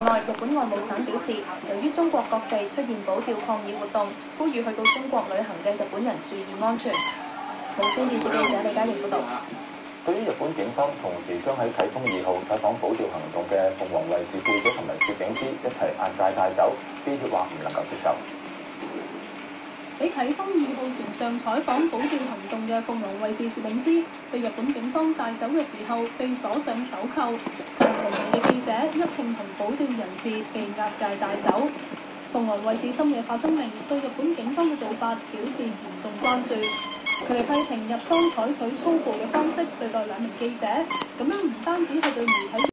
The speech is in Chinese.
外，日本外務省表示，由於中國各地出現保釣抗議活動，呼籲去到中國旅行嘅日本人注意安全。無線電視記者李嘉瑩報道。對於日本警方同時將喺啟豐二號採訪保釣行動嘅鳳凰衛視記者同埋攝影師一齊押解帶走，呢啲話唔能夠接受。喺啟豐二號船上採訪保釣行動嘅鳳凰衛視攝影師，被日本警方帶走嘅時候被鎖上手扣，同同行嘅記者一併同保釣人士被押解帶走。鳳凰衛視深夜發聲明，對日本警方嘅做法表示嚴重關注。佢哋批評日方採取粗暴嘅方式對待兩名記者，咁樣唔單止係對媒體。